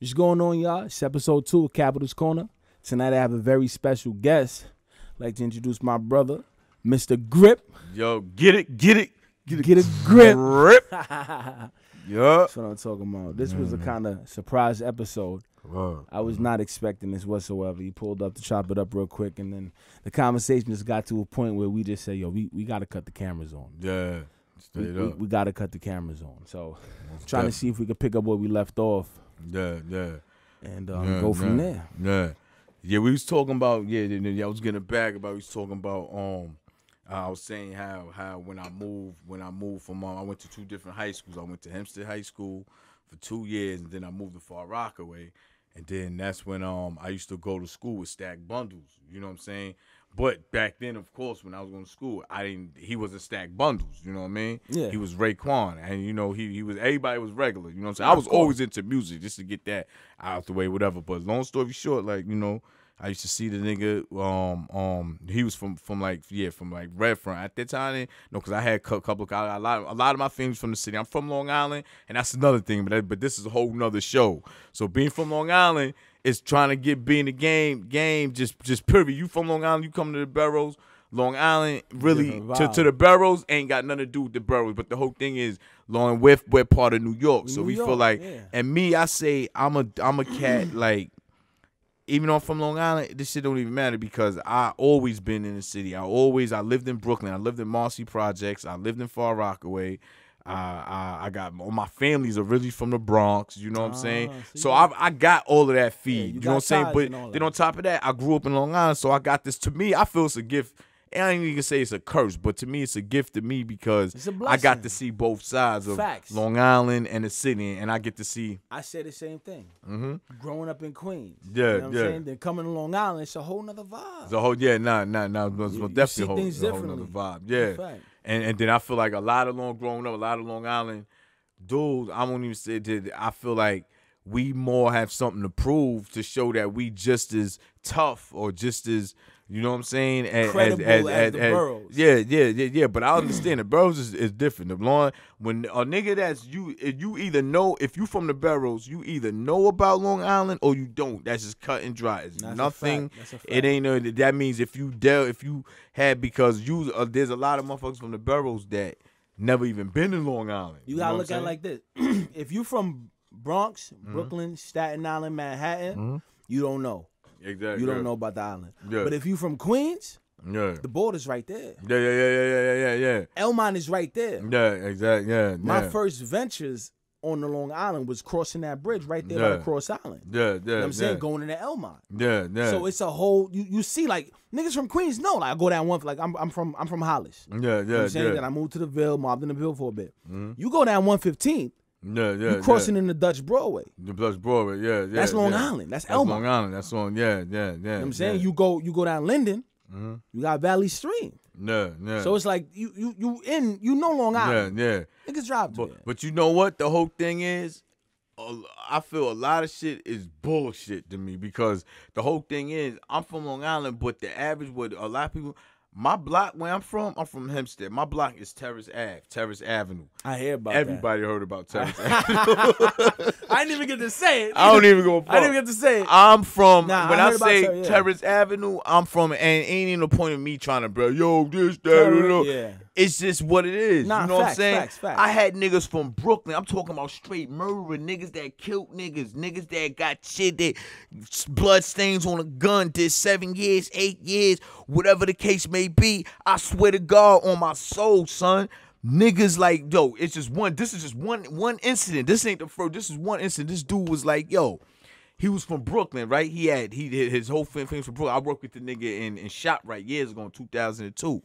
What's going on, y'all? It's episode two of Capital's Corner. Tonight I have a very special guest. I'd like to introduce my brother, Mr. Grip. Yo, get it, get it, get it, Get a grip. grip. That's yeah. what I'm talking about. This was a kind of surprise episode. Whoa. I was not expecting this whatsoever. He pulled up to chop it up real quick, and then the conversation just got to a point where we just said, "Yo, we, we got to cut the cameras on. Yeah. We, Straight we, up. we got to cut the cameras on." So, trying to see if we could pick up where we left off Yeah, yeah. and um, yeah, go from yeah, there. Yeah. Yeah, we was talking about yeah, then I was getting back about we was talking about um I was saying how how when I moved when I moved from um, I went to two different high schools. I went to Hempstead High School for two years and then I moved to Far Rockaway. And then that's when um I used to go to school with Stack Bundles. You know what I'm saying? But back then, of course, when I was going to school, I didn't. He wasn't Stack Bundles. You know what I mean? Yeah. He was Raekwon, and you know he he was everybody was regular. You know what I'm saying? I was always into music just to get that out the way, whatever. But long story short, like you know, I used to see the nigga. Um, um, he was from from like yeah, from like Redfern at that time. You know, because I had a couple of a lot a lot of my family from the city. I'm from Long Island, and that's another thing. But that, but this is a whole nother show. So being from Long Island is trying to get being the game game just just period. You from Long Island, you come to the boroughs. Long Island really to, to the boroughs ain't got nothing to do with the boroughs, but the whole thing is Long we're, we're part of New York, so New we feel like yeah. and me, I say I'm a I'm a cat. like even though I'm from Long Island, this shit don't even matter because I always been in the city. I always I lived in Brooklyn. I lived in Marcy Projects. I lived in Far Rockaway. Uh, I, I got all my family's originally from the Bronx. You know what I'm saying? Ah, see So? I I got all of that feed. you you, know what I'm saying? But then that. on top of that, I grew up in Long Island, so I got this. To me, I feel it's a gift. And I ain't even say it's a curse, but to me, it's a gift to me because I got to see both sides of Facts. Long Island and the city, and I get to see. I say the same thing. Mm-hmm. Growing up in Queens. Yeah, you know what yeah. I'm saying? Then coming to Long Island, it's a whole nother vibe. The whole yeah, nah, nah, nah, it's You- most you definitely see whole, things a whole nother vibe. A Yeah, fact. And and then I feel like a lot of long growing up, a lot of Long Island dudes. I won't even say that. I feel like we more have something to prove to show that we just as tough or just as you know what I'm saying as, Credible as the boroughs. Yeah, yeah, yeah, yeah. But I understand the boroughs is, is different. The long when a nigga that's you, you either know if you from the boroughs, you either know about Long Island or you don't. That's just cut and dry. It's That's nothing. fact. That's a It ain't no. That means if you dealt, if you had because you uh, there's a lot of motherfuckers from the boroughs that never even been in Long Island. You know gotta look at it like this. if you from Bronx, Mm-hmm. Brooklyn, Staten Island, Manhattan, you don't know. Exactly. You don't know about the island. Yeah. But if you from Queens, Yeah. the border's right there. Yeah, yeah, yeah, yeah, yeah, yeah, yeah, Elmont is right there. yeah. Yeah, exactly. Yeah, My yeah. first ventures on the Long Island was crossing that bridge right there by the Cross Island. Yeah, yeah, You know what I'm saying? yeah. Going into Elmont. Yeah, yeah. So it's a whole you, you see like niggas from Queens know like I go down one like I'm I'm from I'm from Hollis. yeah, You know what yeah, I'm saying? Then. I moved to the Ville, mobbed in the Ville for a bit. Mm-hmm. You go down 115th, Yeah, yeah. you crossing yeah. in the Dutch Broadway. the Dutch Broadway, yeah, yeah. That's Long yeah. Island. That's That's. Long Island. That's on, yeah, yeah, yeah. You know what I'm saying? yeah. You go you go down Linden, mm-hmm. you got Valley Stream. yeah, yeah. So it's like you you you in you know Long Island. yeah. Yeah. Niggas drive to But it. but you know what? The whole thing is, I feel a lot of shit is bullshit to me because the whole thing is I'm from Long Island, but the average what a lot of people. My block where I'm from, I'm from Hempstead. My block is Terrace Ave, Terrace Avenue. I hear about Everybody heard about Terrace Avenue. I didn't even get to say it. I don't even go. I didn't even get to say it. I'm from Nah, when I I, say Ter- yeah. Terrace Avenue, I'm from and ain't even the point of me trying to bro, yo, this, that, Terrace, you know. yeah. It's just what it is. Nah, you know what I'm saying? facts, facts. I had niggas from Brooklyn. I'm talking about straight murder, niggas that killed niggas, niggas that got shit that blood stains on a gun, did seven years, eight years, whatever the case may be. I swear to God on my soul, son. Niggas like, yo, it's just one. This is just one one incident. This ain't the first. This is one incident. This dude was like, yo, he was from Brooklyn, right? He had he did his whole thing from Brooklyn. I worked with the nigga in in shop right years ago in 2002,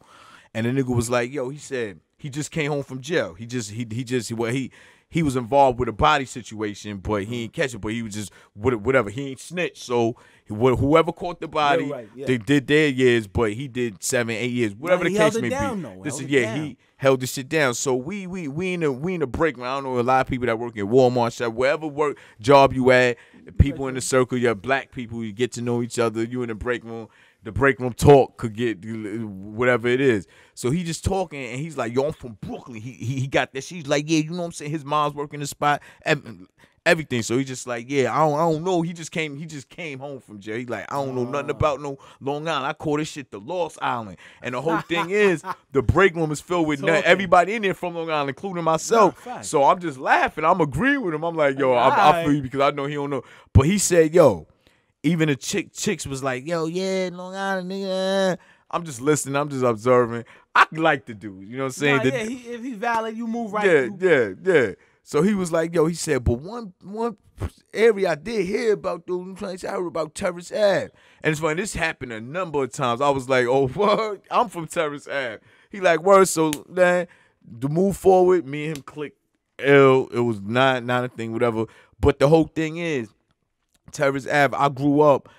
and the nigga was like, yo, he said he just came home from jail. He just he he just well he. He was involved with a body situation, but he ain't catch it. But he was just whatever. He ain't snitch. So whoever caught the body, right, yeah. they did their years, but he did seven, eight years, whatever he the case may down, be. though. This Held is yeah, down. he held this shit down. So we we we in a we in a break. Man, I don't know a lot of people that work in Walmart shop, wherever work job you at, people in the circle, you're black people, you get to know each other. You in the break room, the break room talk could get whatever it is. So he just talking and he's like, "Yo, I'm from Brooklyn." He he, he got that. She's like, "Yeah, you know what I'm saying." His mom's working the spot. Ev- everything. So he just like, yeah, I don't, I don't know. He just came, he just came home from jail. He like, I don't know nothing about no Long Island. I call this shit the Lost Island. And the whole thing is, the break room is filled with everybody in there from Long Island, including myself. Facts. so I'm just laughing. I'm agreeing with him. I'm like, yo, I, I feel you because I know he don't know. But he said, yo, even the chick chicks was like, yo, yeah, Long Island, nigga. Eh. I'm just listening. I'm just observing. I like the dude. You know what I'm saying? Nah, The- yeah, he, if he's valid, you move right. yeah, you- yeah, yeah. So he was like, yo, he said, but one one area I did hear about those I'm trying to say I heard about Terrace Ave. And it's funny, this happened a number of times. I was like, oh what? I'm from Terrace Ave. He like, word, so then to move forward, me and him clicked L. It was not not a thing, whatever. But the whole thing is, Terrace Ave, I grew up,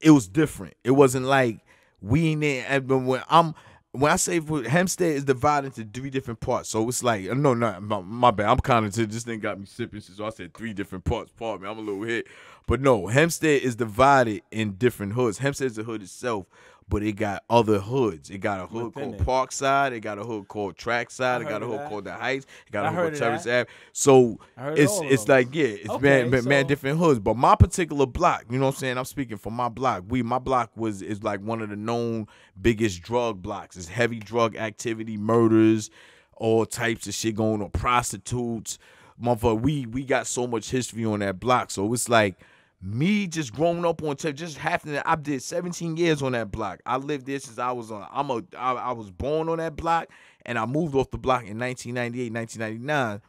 it was different. It wasn't like we in there. But when I'm when I say Hempstead is divided into three different parts, so it's like no, no, my, my bad. I'm kind of this thing got me sipping, so I said three different parts. Pardon me, I'm a little hit, but no, Hempstead is divided in different hoods. Hempstead is a hood itself, but it got other hoods. It got a hood Within called it. Parkside. It got a hood called Trackside. It got a hood that. called the Heights. It got I a hood called Terrace. Ave. So it's it's like yeah, it's Okay, man, man, man, different hoods. But my particular block, you know what I'm saying? I'm speaking for my block. We my block was is like one of the known biggest drug blocks. It's heavy drug activity, murders, all types of shit going on, prostitutes. Motherfucker, we we got so much history on that block. So it's like me just growing up on tape, just having to, I did 17 years on that block. I lived there since I was on. I'm a. I, I was born on that block, and I moved off the block in 1998, 1999,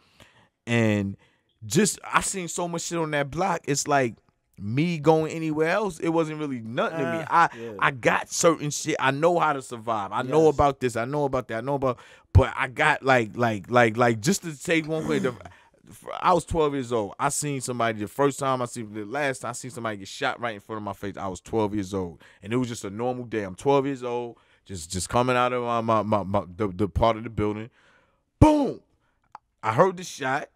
and just I seen so much shit on that block. It's like me going anywhere else. It wasn't really nothing to me. Uh, I yeah. I got certain shit. I know how to survive. I know about this. I know about that. I know about. But I got like like like like just to say one way. I was 12 years old. I seen somebody the first time I seen the last time I seen somebody get shot right in front of my face. I was 12 years old, and it was just a normal day. I'm 12 years old, just just coming out of my my, my, my the, the part of the building. Boom! I heard the shot,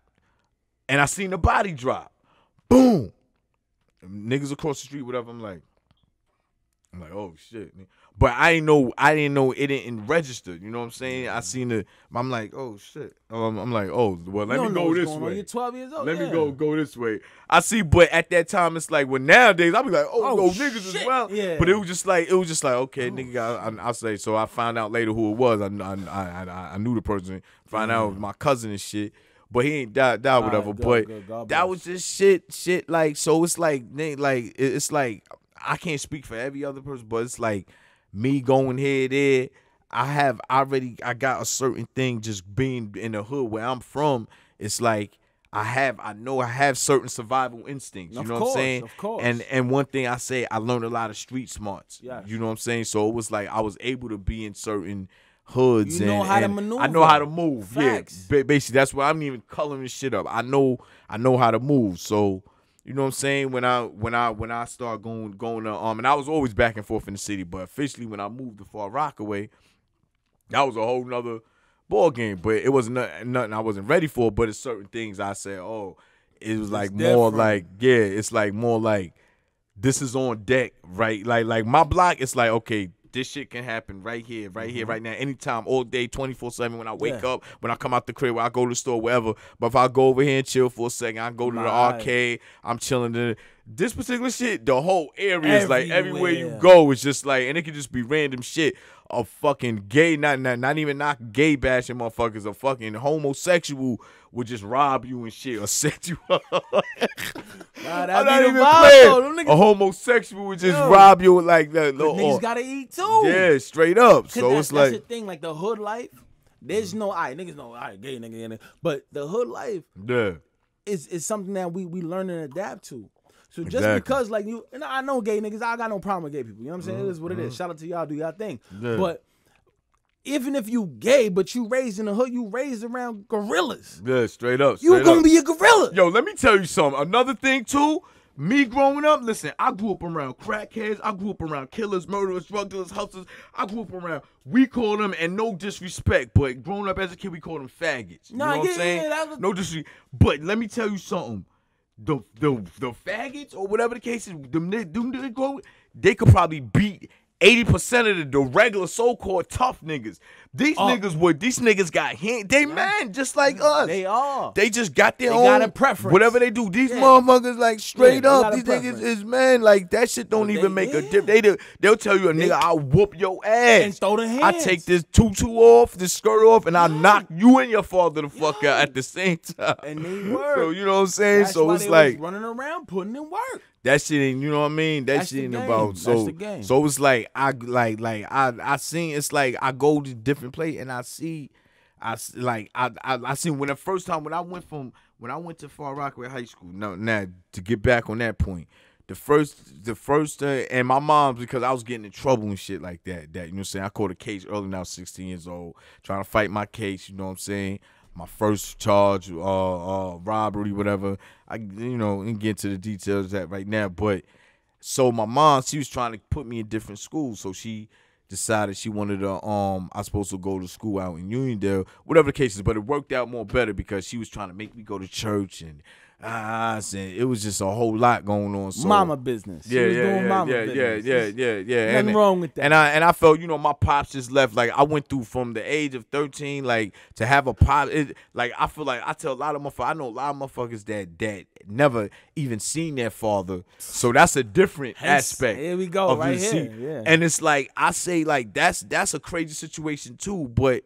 and I seen the body drop. Boom! Niggas across the street, whatever. I'm like, I'm like, oh shit. But I didn't know. I didn't know it didn't register. You know what I'm saying? I seen the. I'm like, oh shit. Um, I'm like, oh well. Let me go this on. way. You're 12 years old. Let me go go this way. I see, but at that time, it's like, well, nowadays I'll be like, oh, Oh, no, niggas as well. Yeah. But it was just like, it was just like, okay, Oh, nigga, I, I, I say. So I found out later who it was. I I I, I, knew the person. Found out it was my cousin and shit. But he ain't died, died All right, whatever. good, but good. That was just shit, shit. Like, so it's like, nigga, like it's like I can't speak for every other person, but it's like me going here, there. I have already, I got a certain thing just being in the hood where I'm from. It's like I have, I know I have certain survival instincts. You Of know what I'm saying? of course. And and one thing I say, I learned a lot of street smarts. Yeah. You know what I'm saying? So it was like I was able to be in certain hoods. You know and- how to and I know how to move. Facts. Yeah. Basically, that's why I'm even coloring this shit up. I know, I know how to move. So. You know what I'm saying? When I when I when I start going going to um and I was always back and forth in the city, but officially when I moved to Far Rockaway, that was a whole nother ball game. But it was nothing, nothing I wasn't ready for. But it's certain things I said, oh, it was like more different. like yeah, it's like more like this is on deck, right? Like like my block, it's like okay. This shit can happen right here, right here, right now, anytime, all day, 24 7. When I wake Mm-hmm. Yeah. up, when I come out the crib, when I go to the store, wherever. But if I go over here and chill for a second, I go to the Right. arcade, I'm chilling. In this particular shit, the whole area is like everywhere you go, it's just like, and it could just be random shit. A fucking gay, not not, not even not gay bashing motherfuckers. A fucking homosexual would just rob you and shit or set you up. Nah, I'm be not even vibe, playing. A homosexual would just Yo. rob you with like that. little- niggas or- gotta eat too. yeah, straight up. So that- it's that's like the thing, like the hood life. There's mm. no, all right, niggas know, all right, gay nigga, gay nigga. But the hood life yeah, is is something that we we learn and adapt to. So just Exactly. because like you, and I know gay niggas, I got no problem with gay people. You know what I'm saying? It is what it is. Shout out to y'all, do y'all thing. Mm-hmm. Yeah. But even if you gay, but you raised in the hood, you raised around gorillas. yeah, straight up. You gonna up. be a gorilla. Yo, let me tell you something. Another thing too. Me growing up, listen, I grew up around crackheads. I grew up around killers, murderers, drug dealers, hustlers. I grew up around. We call them, and no disrespect, but growing up as a kid, we call them faggots. You Nah, know what yeah, I'm saying? yeah, was- No disrespect. But let me tell you something. The the the faggots or whatever the case is, them, them, they could probably beat eighty percent of the, the regular so-called tough niggas. These Oh. niggas were these niggas got hand. They man just like us. They are. They just got their They own got a preference. Whatever they do, these Yeah. motherfuckers like straight Yeah, up. These preference. niggas is man like that shit don't even they- make a difference. They do, they'll tell you a nigga I'll whoop your ass And throw the I take this tutu off, this skirt off, and I knock you and your father the fuck out at the same time. And they were. So you know what I'm saying? That's so it's they like running around putting in work. That shit ain't you know what I mean? That That's shit ain't about so so it's like I like like I I seen it's like I go to different place and I see I like I I, I seen when the first time when I went from when I went to Far Rockaway High School. No, now to get back on that point. The first, the first, uh, and my mom's because I was getting in trouble and shit like that. That you know, what I'm saying I caught a case early was 16 years old, trying to fight my case. You know what I'm saying? My first charge, uh, uh, robbery, whatever. I, you know, and get into the details that right now. But so my mom, she was trying to put me in different schools, so she decided she wanted to um I was supposed to go to school out in Uniondale, whatever the case is, but it worked out more better because she was trying to make me go to church and ah, I said it was just a whole lot going on. So mama business. She yeah, was yeah, doing yeah, mama yeah, yeah, yeah, yeah, yeah. Nothing and, wrong with that. And I and I felt, you know, my pops just left. Like I went through from the age of thirteen, like to have a pop. It, like I feel like I tell a lot of motherfuckers. I know a lot of motherfuckers that that never even seen their father. So that's a different aspect. here we go, right here, yeah. And it's like I say, like that's that's a crazy situation too. But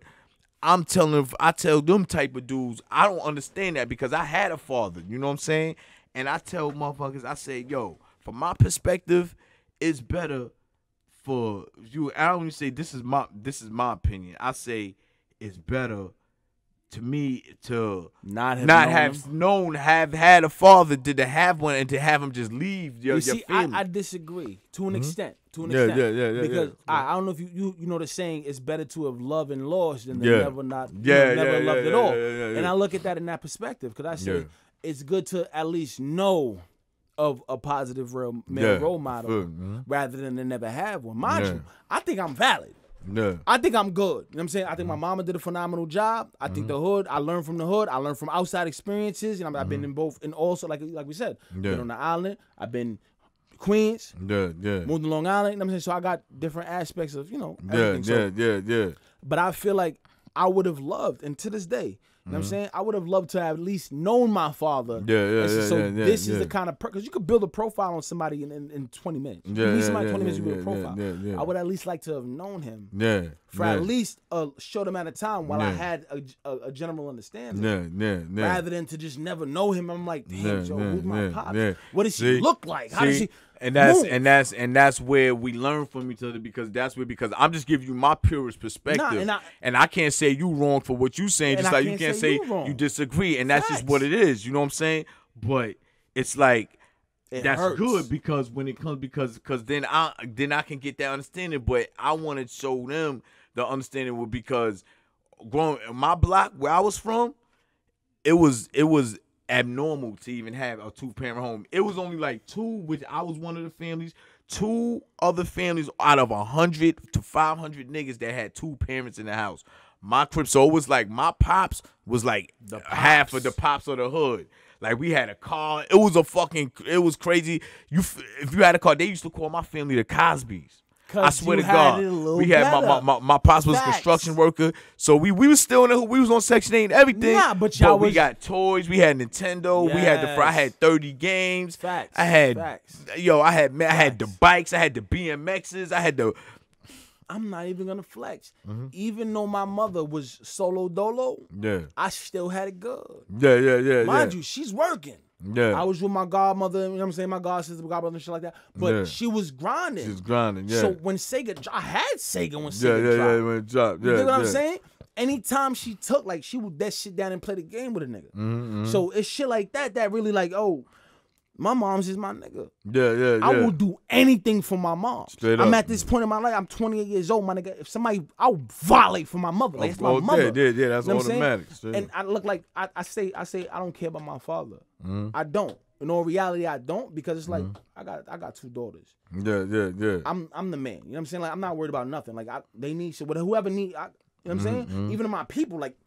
I'm telling, I tell them type of dudes, I don't understand that because I had a father. You know what I'm saying? And I tell motherfuckers, I say, yo, from my perspective, it's better for you. I don't even say this is my this is my opinion. I say it's better to me to Not have not known have him. known, have had a father, than to have one and to have him just leave your, You your family. I, I disagree to an extent. To an Yeah, extent. yeah, yeah, yeah, Because yeah. I, I don't know if you, you you know the saying it's better to have loved and lost than Yeah. never not Yeah, never yeah, yeah, loved at yeah, all. yeah, yeah, And yeah. I look at that in that perspective because I say Yeah. it's good to at least know of a positive real male Yeah, role model feel, mhm. rather than to never have one. Mind Yeah. you, I think I'm valid. Yeah. I think I'm good. You know what I'm saying? I Mm-hmm. think my mama did a phenomenal job. I think the hood, I learned from the hood. I learned from outside experiences. And I've been in both, and also, like like we said, Mm-hmm. Yeah. been on the island. I've been Queens, Yeah, yeah. moved to Long Island. You know what I'm saying? So I got different aspects of, you know, Yeah, everything. So, yeah, yeah, yeah. but I feel like I would have loved, and to this day, you know what I'm mm. saying? I would have loved to have at least known my father. Yeah, yeah, so, yeah, so yeah, yeah, this is the kind of because you could build a profile on somebody in, in, in 20 minutes. You Yeah, meet yeah, somebody yeah, 20 minutes, you build a profile. yeah, yeah. I would at least like to have known him Yeah. for yeah. at least a short amount of time while I had a, a, a general understanding. Yeah, yeah, yeah. Rather than to just never know him, I'm like, damn, Yeah, Joe, yeah, who's my yeah, pops? yeah. What does See? look like? How does See? And that's move? and that's and that's where we learn from each other because that's where because I'm just giving you my purest perspective, and I- can't say you wrong for what you saying, just like you can't say say you you disagree, and that's just what it is. You know what I'm saying? But it's like It that's hurts. good because when it comes because because then I then I can get that understanding. But I want to show them the understanding would because growing my block where I was from, it was it was abnormal to even have a two parent home. It was only like two, which I was one of the families. Two other families out of a hundred to five hundred niggas that had two parents in the house. My crib, so it was like my pops was like The half of the pops of the hood. Like we had a car. It was a fucking. It was crazy. You, if you had a car, they used to call my family the Cosbys. I swear to God, it a little we had my, my my my pops was a Facts. construction worker, so we we was still in the. We was on Section Eight and everything. Nah, but y'all we was- got toys. We had Nintendo. We had the I had thirty games. Facts. I had Facts. yo. I had man. I had the bikes. I had the BMXs. I had the I'm not even gonna flex. Mm-hmm. Even though my mother was solo dolo, yeah I still had it good. yeah yeah yeah Mind yeah. you, she's working. Yeah. I was with my godmother, you know what I'm saying? My god sister, godmother, and shit like that. But Yeah. she was grinding. She's grinding. Yeah So when Sega, I had Sega when Sega yeah dropped. yeah. When it dropped. Yeah You get what yeah. I'm saying? Anytime she took, like, she would that shit down and play the game with a nigga. Mm-hmm, So it's shit like that that really like, oh, my mom's is my nigga. Yeah yeah yeah. I will do anything for my mom. Straight I'm up. at this point in my life. I'm 28 years old, my nigga. If somebody, I'll violate for my mother. Like, it's my Oh, mother. Yeah yeah yeah. That's You know what I'm saying? automatic. And. I look like I, I say I say I don't care about my father. Mm-hmm. I don't. In all reality, I don't because it's like mm-hmm. I got I got two daughters. yeah yeah yeah. I'm I'm the man. You know what I'm saying? Like I'm not worried about nothing. Like I, they need shit. Whatever whoever need. I, you know what I'm mm-hmm, saying? Mm-hmm. Even to my people, like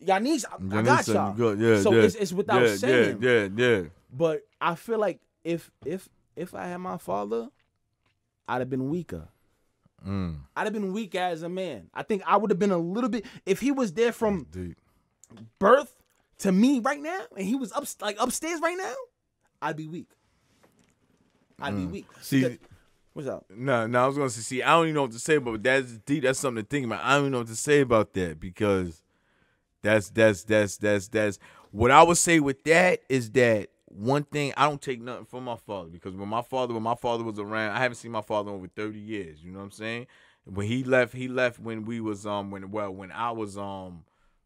y'all need. I, I Mm-hmm. Got y'all. good. Yeah, so yeah. it's it's without yeah, saying. Yeah, yeah, yeah. But I feel like if if if I had my father, I'd have been weaker. Mm. I'd have been weak as a man. I think I would have been a little bit if he was there from birth to me right now, and he was up like upstairs right now, I'd be weak. I'd be weak. Mm. See- what's up? No, no, I was gonna say, see, I don't even know what to say, but that's deep. That's something to think about. I don't even know what to say about that because that's that's that's that's that's what I would say with that is that one thing I don't take nothing from my father because when my father when my father was around, I haven't seen my father in over thirty years. You know what I'm saying? When he left, he left when we was um when well when I was um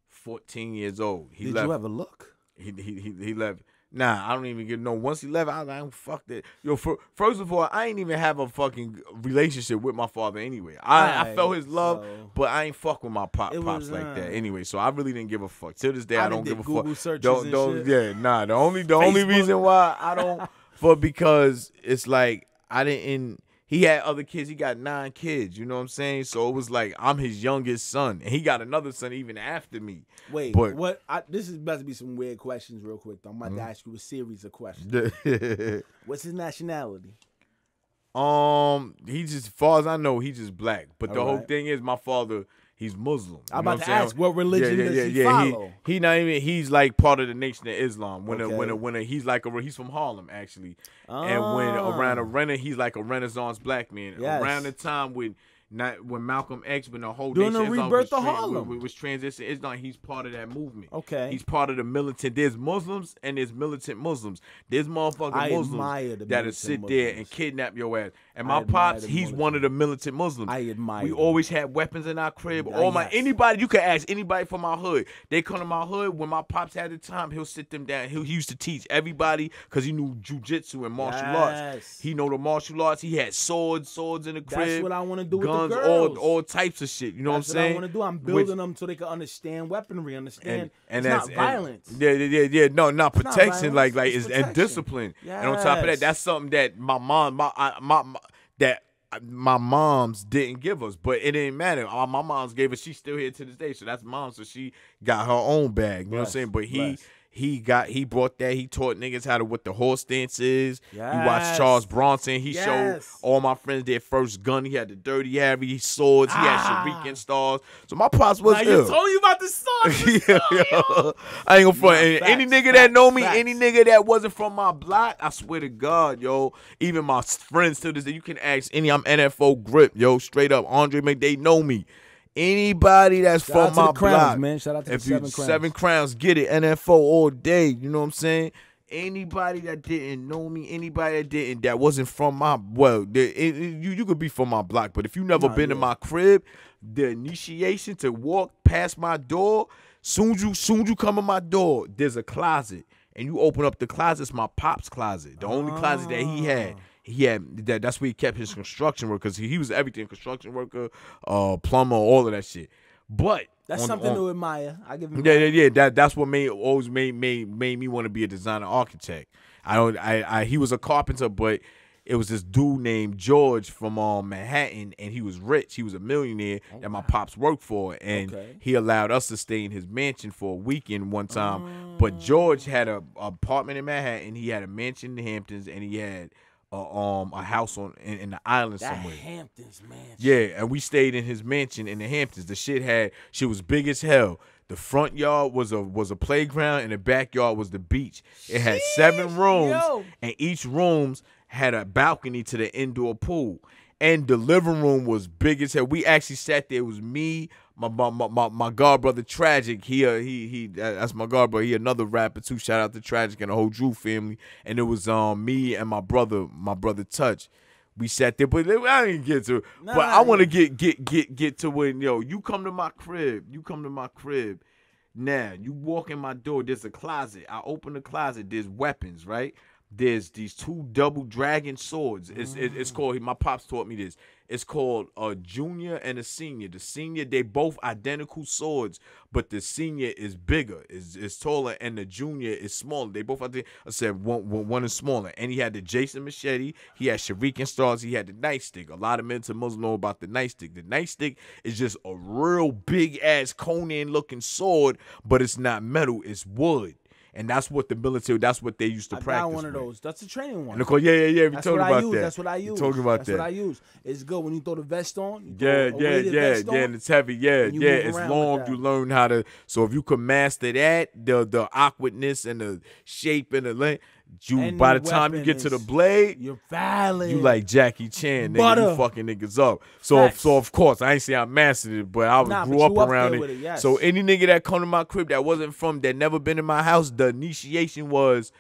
fourteen years old. He Did left. you ever look? He he he, he left. Nah, I don't even get no. Once he left, I was like, fuck that. Yo, for, first of all, I ain't even have a fucking relationship with my father anyway. I, I felt his love, so- but I ain't fuck with my pop pops was, like uh, that anyway. So I really didn't give a fuck. Till this day, I I, don't give a Google fuck. Don't don't yeah nah. The only the only reason why I don't for because it's like I didn't. He had other kids. He got nine kids. You know what I'm saying? So it was like I'm his youngest son, and he got another son even after me. Wait, But- what? I, this is about to be some weird questions, real quick. Though. I'm about Mm-hmm. to ask you a series of questions. What's his nationality? Um, he just, far as I know, he just black. But the whole thing is, my father, he's Muslim. I'm about to saying? ask, what religion does he follow? He, he not even. He's like part of the Nation of Islam. When a when a when a he's like a he's from Harlem actually. And when Ah. around a rena, he's like a Renaissance black man. Yes. Around the time when. Not when Malcolm X, when the whole During Nation the rebirth was, of Harlem. was, was transition Islam, he's part of that movement. Okay. he's part of the militant. There's Muslims and there's militant Muslims. There's motherfucking I Muslims that'll sit there and kidnap your ass. And my pops, he's militant. one of the militant Muslims. I admire We them. always had weapons in our crib. All my anybody you can ask anybody from my hood. They come to my hood when my pops had the time. He'll sit them down. He'll, he used to teach everybody because he knew jujitsu and martial arts. He know the martial arts. He had swords, swords in the crib. That's what I wanna do with the guns, all all types of shit. You know That's what I'm saying? What I want to do. I'm Which- building them so they can understand weaponry, understand. and and it's that's not and- violence. yeah, yeah, yeah, yeah. No, not not protection. violence, like, like, it's it's, and discipline. And on top of that, that's something that my mom, my, I, my, my that my mom's didn't give us, but it didn't matter. Uh, My mom's gave us. She's still here to this day, so that's mom. So she got her own bag. You know what I'm saying? But he. bless. He got he brought that he taught niggas how to what the horse stance is. He watched Yes. Charles Bronson. He Yes. showed all my friends their first gun. He had the dirty Harry swords. He Ah. had Shuriken stars. So my pops was Now ill. you told you about the sauce. Yeah, yo. I ain't gonna front. Any facts, nigga that know me, facts, any nigga that wasn't from my block, I swear to God, yo. Even my friends to this day, you can ask any. I'm NFO grip, yo. Straight up, Andre McDay know me. Anybody that's Shout out from my Crowns, block, man. Shout out to if you Seven Crowns. seven crowns, get it. NFO all day. You know what I'm saying? Anybody that didn't know me, anybody that didn't, that wasn't from my well, the, it, it- you you could be from my block, but if you never Nah, been in yeah. my crib, the initiation to walk past my door, soon you soon you come in my door, there's a closet, and you open up the closet. It's my pop's closet, the only closet that he had. Ah. He had that. That's where he kept his construction work because he, he was everything: construction worker, uh, plumber, all of that shit. But That's on- something on- to admire. I give him. yeah, yeah, yeah. That that's what made always made made made me want to be a designer architect. I don't. I, I he was a carpenter, but it was this dude named George from um, Manhattan, and he was rich. He was a millionaire that my pops worked for, and Okay. he allowed us to stay in his mansion for a weekend one time. But George had a, a apartment in Manhattan. He had a mansion in the Hamptons, and he had a, um a house on in, in the island That somewhere. Hamptons, man. Yeah, and we stayed in his mansion in the Hamptons. The shit had shit was big as hell. The front yard was a was a playground and the backyard was the beach. It had seven rooms yo. and each rooms had a balcony to the indoor pool. And the living room was big as hell. We actually sat there. It was me, my my my, my, god brother Tragic. He uh, he he uh, that's my god brother. He another rapper too. Shout out to Tragic and the whole Drew family. And it was um me and my brother, my brother Touch. We sat there, but I didn't get to. it. but I want to get get get get to when yo you come to my crib. You come to my crib. Now you walk in my door. There's a closet. I open the closet. There's weapons, right? There's these two double dragon swords. It's it- it's called. My pops taught me this. It's called a junior and a senior. The senior, they both identical swords, but the senior is bigger, is is taller, and the junior is smaller. They both, I said one, one, one is smaller. And he had the Jason machete. He had Shuriken stars. He had the nightstick. A lot of men to Muslim know about the nightstick. The nightstick is just a real big ass Conan looking sword, but it's not metal. It's wood and that's what the military. That's what they used to I practice. got one of with. those. That's a training one. And of course, yeah, yeah, yeah. We That's talking what about I use. that. That's what I We use. talking about That's that. what I use. It's good when you throw the vest on. Yeah, yeah, yeah, yeah, on, and it's heavy. Yeah, yeah. It's long. You learn how to. So if you can master that, the the awkwardness and the shape and the length, you And by the time you get to the blade, You're valid. you like Jackie Chan, nigga. Butter. You fucking niggas up. So, Facts. so of course, I ain't say I mastered it, but I was- Nah, grew but up around it. it, yes. So any nigga that come to my crib that wasn't from, that never been in my house, the initiation was.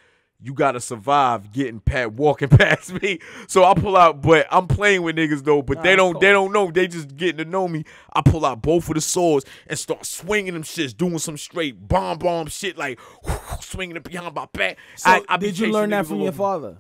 You gotta survive getting pat walking past me. So I pull out, but I'm playing with niggas though. But Nah, they don't, they don't know. They just getting to know me. I pull out both of the swords and start swinging them shits, doing some straight bomb bomb shit, like swinging it behind my back. So I, I did you learn that from your father?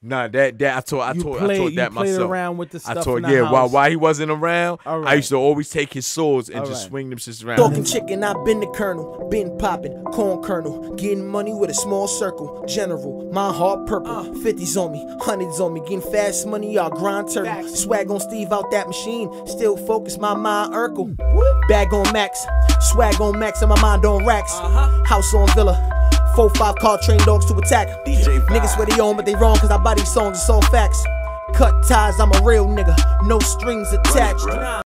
Nah, that that I taught I You taught I played- taught you that played myself. around with the I stuff taught in the yeah while house. while he wasn't around, All I used to always take his swords and All just right. swing them shits around. Talking chicken, I've been the colonel, been popping, corn kernel, getting money with a small circle. General, my heart purple, uh. 50s on me, hundreds on me, getting fast money, y'all grind turtle. Swag on Steve out that machine, still focus, my mind Urkel. Bag on Max, swag on Max, and my mind on racks. Uh-huh. House on Villa. Four five car train dogs to attack. Niggas swear they own, but they wrong, cause I buy these songs, it's all facts. Cut ties, I'm a real nigga, no strings attached.